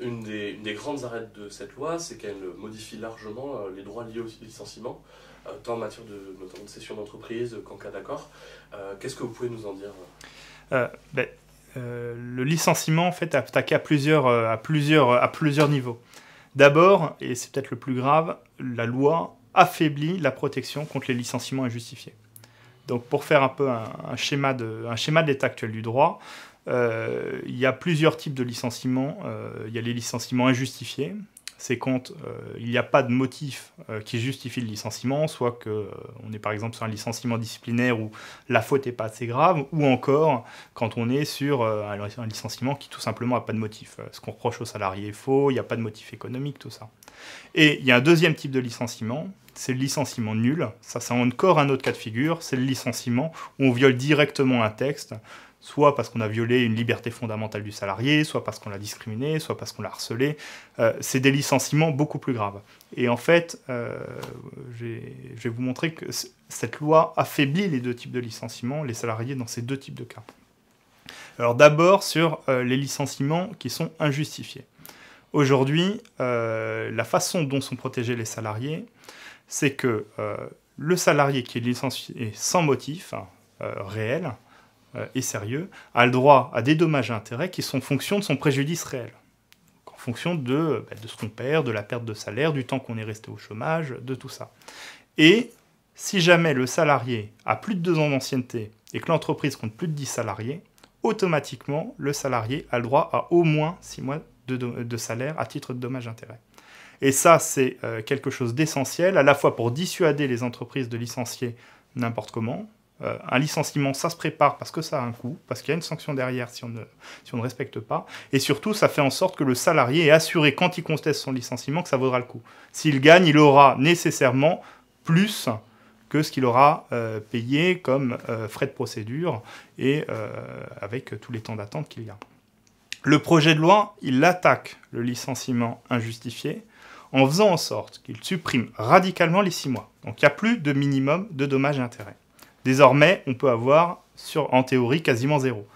Une des, grandes arêtes de cette loi, c'est qu'elle modifie largement euh, les droits liés au licenciement, euh, tant en matière de, cession d'entreprise qu'en cas d'accord. Euh, Qu'est-ce que vous pouvez nous en dire ben, le licenciement en fait, est attaqué à plusieurs, niveaux. D'abord, et c'est peut-être le plus grave, la loi affaiblit la protection contre les licenciements injustifiés. Donc, pour faire un peu un, schéma de, un schéma de l'état actuel du droit, il y a plusieurs types de licenciements. Euh, il y a les licenciements injustifiés. C'est quand euh, il n'y a pas de motif euh, qui justifie le licenciement, soit que euh, on est par exemple sur un licenciement disciplinaire où la faute n'est pas assez grave, ou encore quand on est sur euh, un, licenciement qui tout simplement n'a pas de motif. Euh, Ce qu'on reproche aux salariés est faux, il n'y a pas de motif économique, tout ça. Et il y a un deuxième type de licenciement, c'est le licenciement nul. Ça, c'est encore un autre cas de figure, c'est le licenciement où on viole directement un texte, soit parce qu'on a violé une liberté fondamentale du salarié, soit parce qu'on l'a discriminé, soit parce qu'on l'a harcelé. Euh, c'est des licenciements beaucoup plus graves. Et en fait, euh, je vais vous montrer que cette loi affaiblit les deux types de licenciements, les salariés dans ces deux types de cas. Alors d'abord sur euh, les licenciements qui sont injustifiés. Aujourd'hui, la façon dont sont protégés les salariés, c'est que le salarié qui est licencié sans motif hein, réel et sérieux a le droit à des dommages et intérêts qui sont fonction de son préjudice réel. En fonction de, bah, de ce qu'on perd, de la perte de salaire, du temps qu'on est resté au chômage, de tout ça. Et si jamais le salarié a plus de deux ans d'ancienneté et que l'entreprise compte plus de 10 salariés, automatiquement, le salarié a le droit à au moins 6 mois de, de salaire à titre de dommages-intérêts. Et ça, c'est euh, quelque chose d'essentiel, à la fois pour dissuader les entreprises de licencier n'importe comment. Euh, un licenciement, ça se prépare parce que ça a un coût, parce qu'il y a une sanction derrière si on, ne, respecte pas. Et surtout, ça fait en sorte que le salarié est assuré, quand il conteste son licenciement, que ça vaudra le coup. S'il gagne, il aura nécessairement plus que ce qu'il aura euh, payé comme euh, frais de procédure et avec tous les temps d'attente qu'il y a. Le projet de loi, il attaque le licenciement injustifié en faisant en sorte qu'il supprime radicalement les six mois. Donc il n'y a plus de minimum de dommages et intérêts. Désormais, on peut avoir, en théorie, quasiment zéro.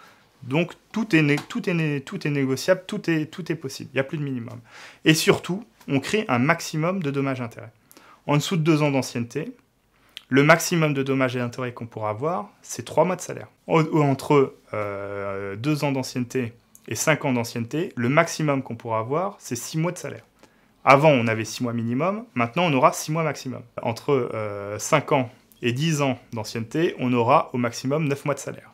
Donc tout est, négociable, tout est, possible. Il n'y a plus de minimum. Et surtout, on crée un maximum de dommages et intérêts. En dessous de deux ans d'ancienneté, le maximum de dommages et intérêts qu'on pourra avoir, c'est trois mois de salaire. En- Entre euh, deux ans d'ancienneté et cinq ans d'ancienneté, le maximum qu'on pourra avoir, c'est six mois de salaire. Avant, on avait 6 mois minimum, maintenant, on aura 6 mois maximum. Entre euh, 5 ans et 10 ans d'ancienneté, on aura au maximum 9 mois de salaire.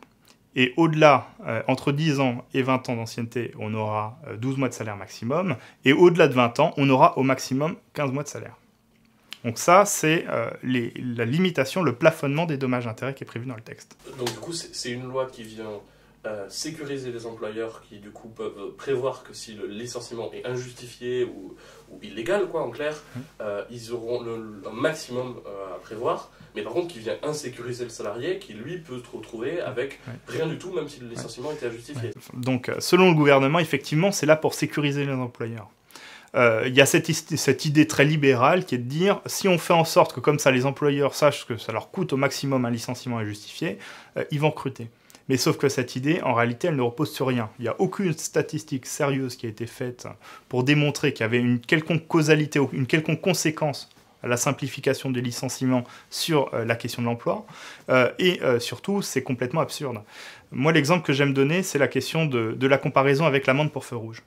Et au-delà, euh, entre 10 ans et 20 ans d'ancienneté, on aura euh, 12 mois de salaire maximum. Et au-delà de 20 ans, on aura au maximum 15 mois de salaire. Donc ça, c'est euh, la limitation, le plafonnement des dommages-intérêts qui est prévu dans le texte. Donc du coup, c'est une loi qui vient euh, sécuriser les employeurs qui du coup peuvent prévoir que si le licenciement est injustifié ou, ou illégal, quoi, en clair, euh, ils auront le, un maximum euh, à prévoir. Mais par contre, qui vient insécuriser le salarié, qui lui peut se retrouver avec Ouais. rien du tout, même si le licenciement était injustifié. Donc, selon le gouvernement, effectivement, c'est là pour sécuriser les employeurs. Il y a cette, cette idée très libérale qui est de dire si on fait en sorte que comme ça les employeurs sachent que ça leur coûte au maximum un licenciement injustifié, ils vont recruter. Mais sauf que cette idée, en réalité, elle ne repose sur rien. Il n'y a aucune statistique sérieuse qui a été faite pour démontrer qu'il y avait une quelconque causalité, une quelconque conséquence à la simplification des licenciements sur euh, la question de l'emploi. Euh, et euh, surtout, c'est complètement absurde. Moi, l'exemple que j'aime donner, c'est la question de, la comparaison avec l'amende pour feu rouge.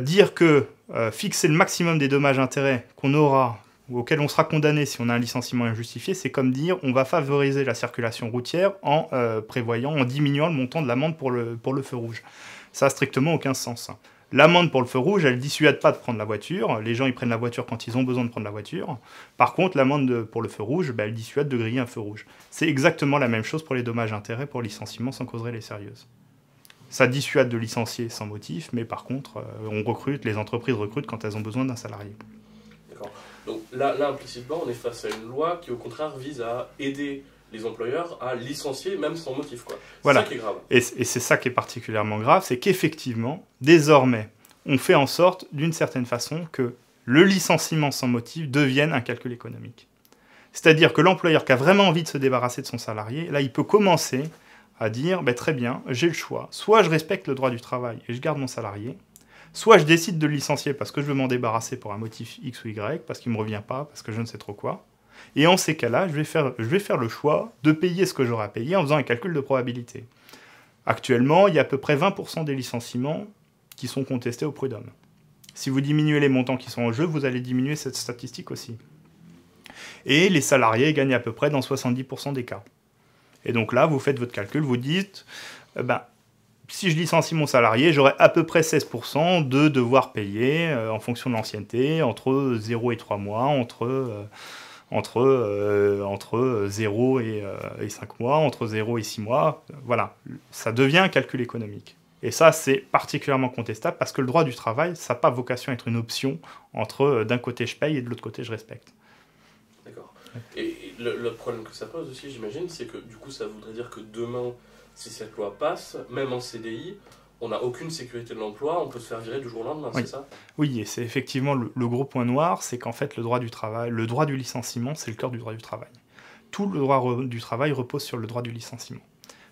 Dire que fixer le maximum des dommages-intérêts qu'on aura ou auxquels on sera condamné si on a un licenciement injustifié, c'est comme dire on va favoriser la circulation routière en euh, prévoyant, en diminuant le montant de l'amende pour le, pour le feu rouge. Ça n'a strictement aucun sens. L'amende pour le feu rouge, elle dissuade pas de prendre la voiture. Les gens, ils prennent la voiture quand ils ont besoin de prendre la voiture. Par contre, l'amende de- pour le feu rouge, bah, elle dissuade de griller un feu rouge. C'est exactement la même chose pour les dommages-intérêts pour licenciement sans cause réelle et sérieuse. Ça dissuade de licencier sans motif, mais par contre, euh, on recrute, les entreprises recrutent quand elles ont besoin d'un salarié. Là, là, implicitement, on est face à une loi qui, au contraire, vise à aider les employeurs à licencier même sans motif. quoi. Voilà. ça qui est grave. Et, c'est ça qui est particulièrement grave, c'est qu'effectivement, désormais, on fait en sorte, d'une certaine façon, que le licenciement sans motif devienne un calcul économique. C'est-à-dire que l'employeur qui a vraiment envie de se débarrasser de son salarié, là, il peut commencer à dire, ben, très bien, j'ai le choix. Soit je respecte le droit du travail et je garde mon salarié, Soit je décide de le licencier parce que je veux m'en débarrasser pour un motif X ou Y, parce qu'il ne me revient pas, parce que je ne sais trop quoi. Et en ces cas-là, je, vais faire, je vais faire le choix de payer ce que j'aurai à payer en faisant un calcul de probabilité. Actuellement, il y a à peu près 20% des licenciements qui sont contestés au prud'homme. Si vous diminuez les montants qui sont en jeu, vous allez diminuer cette statistique aussi. Et les salariés gagnent à peu près dans 70% des cas. Et donc là, vous faites votre calcul, vous dites, euh, ben, si je licencie mon salarié, j'aurai à peu près 16% de devoir payer euh, en fonction de l'ancienneté, entre 0 et 3 mois, entre, euh, entre, euh, entre 0 et, et, 5 mois, entre 0 et 6 mois. Voilà, ça devient un calcul économique. Et ça, c'est particulièrement contestable parce que le droit du travail, ça n'a pas vocation à être une option entre d'un côté je paye et de l'autre côté je respecte. D'accord. Et le, le, problème que ça pose aussi, j'imagine, c'est que du coup, ça voudrait dire que demain, si cette loi passe, même en CDI, on n'a aucune sécurité de l'emploi, on peut se faire virer du jour au lendemain, oui. c'est ça? Oui, et c'est effectivement le, le, gros point noir, c'est qu'en fait le droit du travail, le droit du licenciement, c'est le cœur du droit du travail. Tout le droit du travail repose sur le droit du licenciement.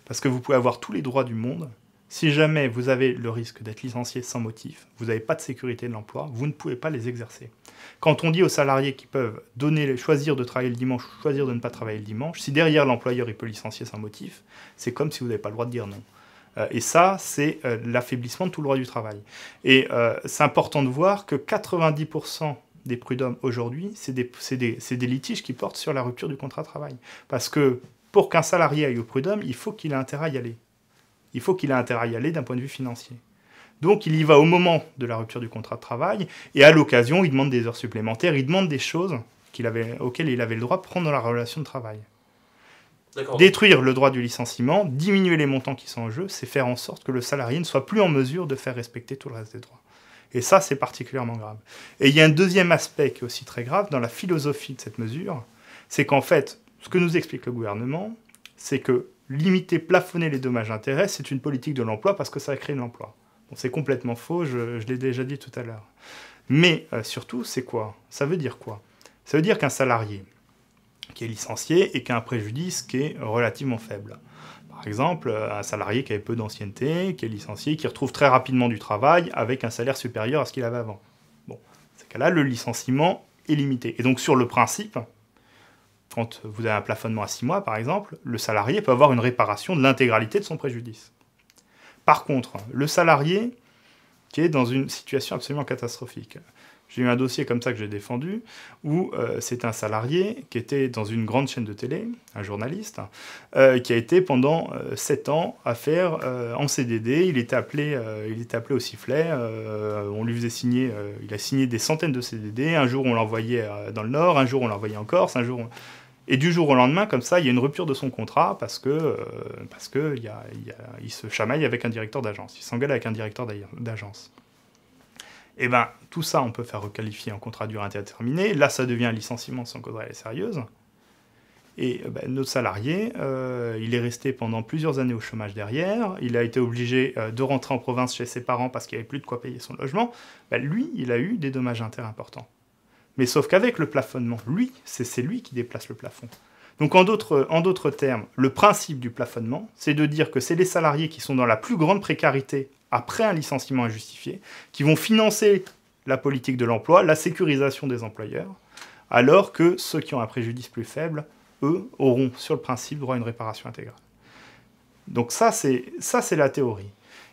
Parce que vous pouvez avoir tous les droits du monde, si jamais vous avez le risque d'être licencié sans motif, vous n'avez pas de sécurité de l'emploi, vous ne pouvez pas les exercer. Quand on dit aux salariés qui peuvent donner, choisir de travailler le dimanche ou choisir de ne pas travailler le dimanche, si derrière l'employeur il peut licencier sans motif, c'est comme si vous n'avez pas le droit de dire non. Euh, et ça, c'est euh, l'affaiblissement de tout le droit du travail. Et euh, c'est important de voir que 90% des prud'hommes aujourd'hui, c'est des, des, des, litiges qui portent sur la rupture du contrat de travail. Parce que pour qu'un salarié aille au prud'homme, il faut qu'il ait intérêt à y aller. Il faut qu'il ait intérêt à y aller d'un point de vue financier. Donc il y va au moment de la rupture du contrat de travail, et à l'occasion, il demande des heures supplémentaires, il demande des choses avait, auxquelles il avait le droit de prendre dans la relation de travail. Détruire le droit du licenciement, diminuer les montants qui sont en jeu, c'est faire en sorte que le salarié ne soit plus en mesure de faire respecter tout le reste des droits. Et ça, c'est particulièrement grave. Et il y a un deuxième aspect qui est aussi très grave dans la philosophie de cette mesure, c'est qu'en fait, ce que nous explique le gouvernement, c'est que limiter, plafonner les dommages-intérêts, c'est une politique de l'emploi parce que ça crée de l'emploi. C'est complètement faux, je, l'ai déjà dit tout à l'heure. Mais euh, surtout, c'est quoi? Ça veut dire quoi? Ça veut dire qu'un salarié qui est licencié et qui a un préjudice qui est relativement faible. Par exemple, un salarié qui avait peu d'ancienneté, qui est licencié, qui retrouve très rapidement du travail avec un salaire supérieur à ce qu'il avait avant. Bon, dans ce cas-là, le licenciement est limité. Et donc, sur le principe, quand vous avez un plafonnement à 6 mois, par exemple, le salarié peut avoir une réparation de l'intégralité de son préjudice. Par contre, le salarié qui est dans une situation absolument catastrophique, j'ai eu un dossier comme ça que j'ai défendu, où euh, c'est un salarié qui était dans une grande chaîne de télé, un journaliste, euh, qui a été pendant euh, 7 ans à faire euh, en CDD. Il était appelé, il était appelé au sifflet. on lui faisait signer, il a signé des centaines de CDD. Un jour, on l'envoyait dans le Nord, un jour, on l'envoyait en Corse, un jour. Et du jour au lendemain, comme ça, il y a une rupture de son contrat parce que parce que y a, il, se chamaille avec un directeur d'agence. Il s'engueule avec un directeur d'agence. Et eh bien, tout ça, on peut faire requalifier en contrat durée indéterminé. Là, ça devient un licenciement sans cause réelle et sérieuse. Et ben, notre salarié, euh, il est resté pendant plusieurs années au chômage derrière. Il a été obligé euh, de rentrer en province chez ses parents parce qu'il n'y avait plus de quoi payer son logement. Ben, lui, il a eu des dommages intérêts importants. Mais sauf qu'avec le plafonnement, lui, c'est lui qui déplace le plafond. Donc en d'autres termes, le principe du plafonnement, c'est de dire que c'est les salariés qui sont dans la plus grande précarité après un licenciement injustifié, qui vont financer la politique de l'emploi, la sécurisation des employeurs, alors que ceux qui ont un préjudice plus faible, eux, auront sur le principe droit à une réparation intégrale. Donc ça, c'est la théorie.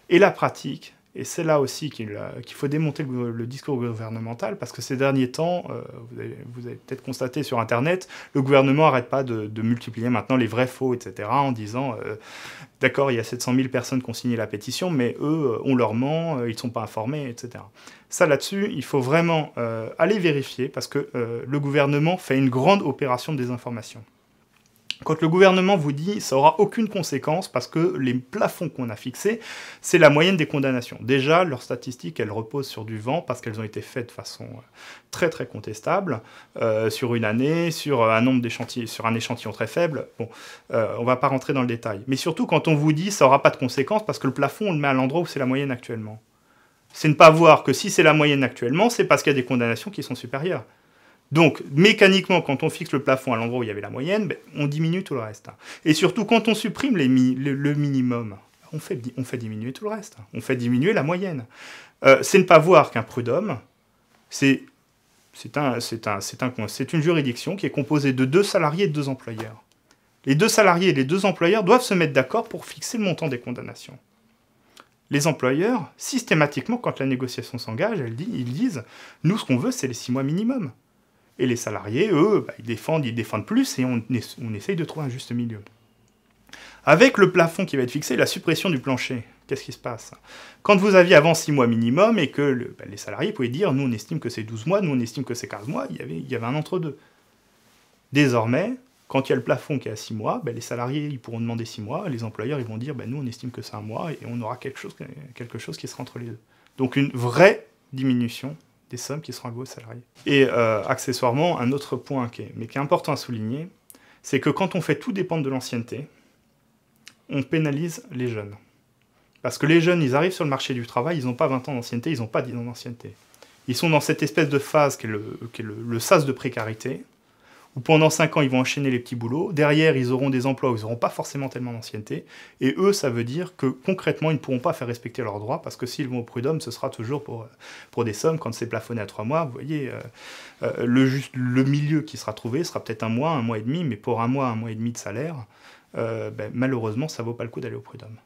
Et la pratique, et c'est là aussi qu'il qu faut démonter le, discours gouvernemental, parce que ces derniers temps, euh, vous avez, peut-être constaté sur Internet, le gouvernement n'arrête pas de, multiplier maintenant les vrais faux, etc., en disant, euh, d'accord, il y a 700 000 personnes qui ont signé la pétition, mais eux, on leur ment, euh, ils ne sont pas informés, etc. Ça, là-dessus, il faut vraiment euh, aller vérifier, parce que euh, le gouvernement fait une grande opération de désinformation. Quand le gouvernement vous dit ça aura aucune conséquence parce que les plafonds qu'on a fixés, c'est la moyenne des condamnations. Déjà, leurs statistiques, elles reposent sur du vent parce qu'elles ont été faites de façon très très contestable euh, sur une année, sur un nombre d'échantillons, sur un échantillon très faible. Bon, euh, on va pas rentrer dans le détail. Mais surtout quand on vous dit ça aura pas de conséquences parce que le plafond on le met à l'endroit où c'est la moyenne actuellement. C'est ne pas voir que si c'est la moyenne actuellement, c'est parce qu'il y a des condamnations qui sont supérieures. Donc, mécaniquement, quand on fixe le plafond à l'endroit où il y avait la moyenne, ben, on diminue tout le reste. Et surtout, quand on supprime le, minimum, on fait, diminuer tout le reste. On fait diminuer la moyenne. Euh, c'est ne pas voir qu'un prud'homme, c'est c'est un, un, un, une juridiction qui est composée de deux salariés et de deux employeurs. Les deux salariés et les deux employeurs doivent se mettre d'accord pour fixer le montant des condamnations. Les employeurs, systématiquement, quand la négociation s'engage, ils disent Nous, ce qu'on veut, c'est les six mois minimum. Et les salariés, eux, bah, ils, défendent, ils défendent plus et on, essaye de trouver un juste milieu. Avec le plafond qui va être fixé, la suppression du plancher, qu'est-ce qui se passe? Quand vous aviez avant 6 mois minimum et que bah, les salariés pouvaient dire nous on estime que c'est 12 mois, nous on estime que c'est 15 mois, il y avait, un entre-deux. Désormais, quand il y a le plafond qui est à 6 mois, bah, les salariés ils pourront demander 6 mois, les employeurs ils vont dire nous on estime que c'est un mois et on aura quelque chose qui sera entre les deux. Donc une vraie diminution des sommes qui seront allouées aux salariés. Et euh, accessoirement, un autre point qui mais qui est important à souligner, c'est que quand on fait tout dépendre de l'ancienneté, on pénalise les jeunes. Parce que les jeunes, ils arrivent sur le marché du travail, ils n'ont pas 20 ans d'ancienneté, ils n'ont pas 10 ans d'ancienneté. Ils sont dans cette espèce de phase qui est le, sas de précarité, où pendant 5 ans, ils vont enchaîner les petits boulots. Derrière, ils auront des emplois où ils n'auront pas forcément tellement d'ancienneté. Et eux, ça veut dire que concrètement, ils ne pourront pas faire respecter leurs droits, parce que s'ils vont au prud'homme, ce sera toujours pour, pour des sommes. Quand c'est plafonné à 3 mois, vous voyez, euh, euh, le, le milieu qui sera trouvé sera peut-être un mois, un mois et demi, mais pour un mois, un mois et demi de salaire, euh, ben, malheureusement, ça vaut pas le coup d'aller au prud'homme.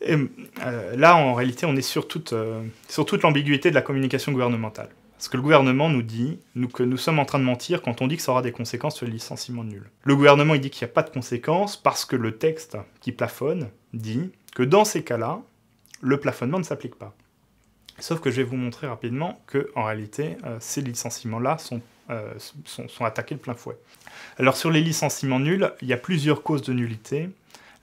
Et, euh, là, en réalité, on est sur toute, euh, sur toute l'ambiguïté de la communication gouvernementale. Parce que le gouvernement nous dit que nous sommes en train de mentir quand on dit que ça aura des conséquences sur le licenciement nul. Le gouvernement il dit qu'il n'y a pas de conséquences parce que le texte qui plafonne dit que dans ces cas-là, le plafonnement ne s'applique pas. Sauf que je vais vous montrer rapidement que, en réalité, euh, ces licenciements-là sont, sont, attaqués de plein fouet. Alors sur les licenciements nuls, il y a plusieurs causes de nullité.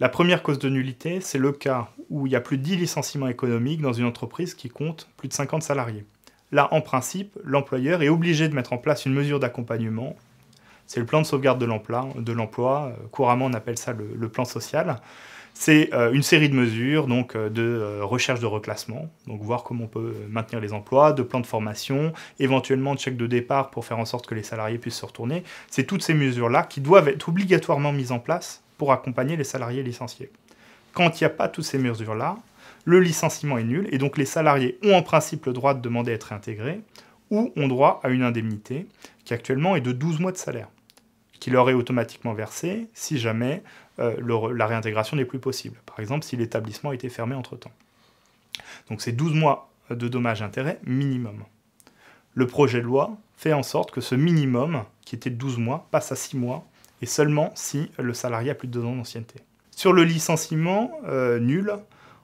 La première cause de nullité, c'est le cas où il y a plus de 10 licenciements économiques dans une entreprise qui compte plus de 50 salariés. Là, en principe, l'employeur est obligé de mettre en place une mesure d'accompagnement. C'est le plan de sauvegarde de l'emploi. Euh, couramment, on appelle ça le plan social. C'est euh, une série de mesures donc euh, de recherche de reclassement, donc voir comment on peut maintenir les emplois, de plans de formation, éventuellement de chèques de départ pour faire en sorte que les salariés puissent se retourner. C'est toutes ces mesures-là qui doivent être obligatoirement mises en place pour accompagner les salariés licenciés. Quand il n'y a pas toutes ces mesures-là, le licenciement est nul et donc les salariés ont en principe le droit de demander à être réintégrés ou ont droit à une indemnité qui actuellement est de 12 mois de salaire, qui leur est automatiquement versée si jamais euh, la réintégration n'est plus possible. Par exemple, si l'établissement a été fermé entre-temps. Donc c'est 12 mois de dommages-intérêts minimum. Le projet de loi fait en sorte que ce minimum, qui était de 12 mois, passe à 6 mois, et seulement si le salarié a plus de 2 ans d'ancienneté. Sur le licenciement euh, nul,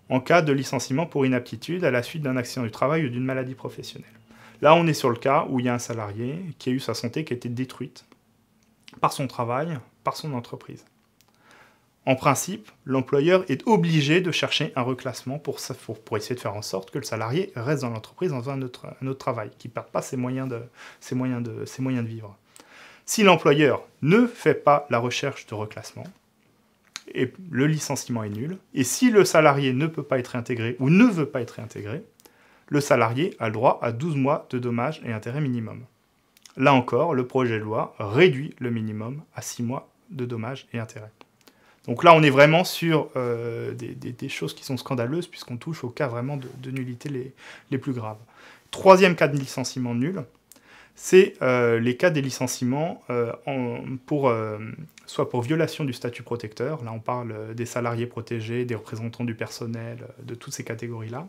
en cas de licenciement pour inaptitude à la suite d'un accident du travail ou d'une maladie professionnelle. Là, on est sur le cas où il y a un salarié qui a eu sa santé qui a été détruite par son travail, par son entreprise. En principe, l'employeur est obligé de chercher un reclassement pour, essayer de faire en sorte que le salarié reste dans l'entreprise dans un autre, travail, qu'il ne perde pas ses moyens de vivre. Si l'employeur ne fait pas la recherche de reclassement, et le licenciement est nul, et si le salarié ne peut pas être intégré ou ne veut pas être réintégré, le salarié a le droit à 12 mois de dommages et intérêts minimum. Là encore, le projet de loi réduit le minimum à 6 mois de dommages et intérêts. Donc là, on est vraiment sur euh, des, choses qui sont scandaleuses, puisqu'on touche aux cas vraiment de, nullité les, plus graves. Troisième cas de licenciement nul, c'est euh, les cas des licenciements euh, pour, soit pour violation du statut protecteur, là on parle des salariés protégés, des représentants du personnel, de toutes ces catégories-là,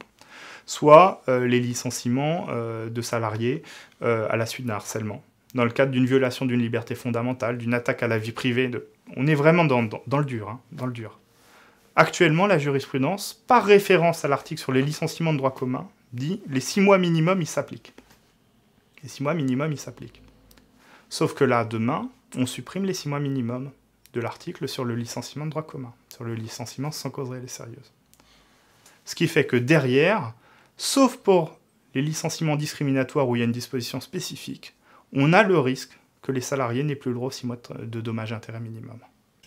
soit les licenciements de salariés à la suite d'un harcèlement dans le cadre d'une violation d'une liberté fondamentale, d'une attaque à la vie privée. On est vraiment dans, le dur, hein, dans le dur. Actuellement, la jurisprudence, par référence à l'article sur les licenciements de droit commun, dit les six mois minimum, ils s'appliquent. Les six mois minimum, ils s'appliquent. Sauf que là, demain, on supprime les six mois minimum de l'article sur le licenciement de droit commun, sur le licenciement sans cause réelle et sérieuse. Ce qui fait que derrière, sauf pour les licenciements discriminatoires où il y a une disposition spécifique, on a le risque que les salariés n'aient plus le droit aux 6 mois de dommages intérêts minimum.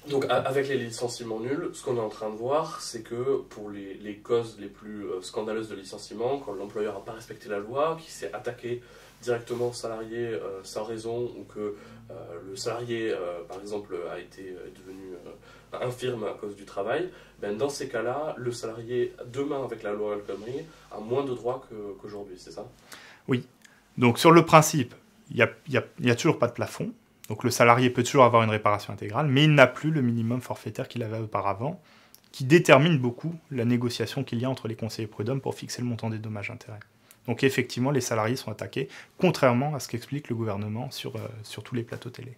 Donc avec les licenciements nuls, ce qu'on est en train de voir, c'est que pour les, causes les plus euh, scandaleuses de licenciement, quand l'employeur n'a pas respecté la loi, qui s'est attaqué directement salarié sans raison ou que le salarié, par exemple, a été devenu infirme à cause du travail, ben dans ces cas-là, le salarié, demain avec la loi El a moins de droits qu'aujourd'hui, c'est ça? Oui. Donc sur le principe, il n'y y a toujours pas de plafond. Donc le salarié peut toujours avoir une réparation intégrale, mais il n'a plus le minimum forfaitaire qu'il avait auparavant, qui détermine beaucoup la négociation qu'il y a entre les conseillers prud'hommes pour fixer le montant des dommages-intérêts. Donc effectivement, les salariés sont attaqués, contrairement à ce qu'explique le gouvernement sur, euh, sur tous les plateaux télé.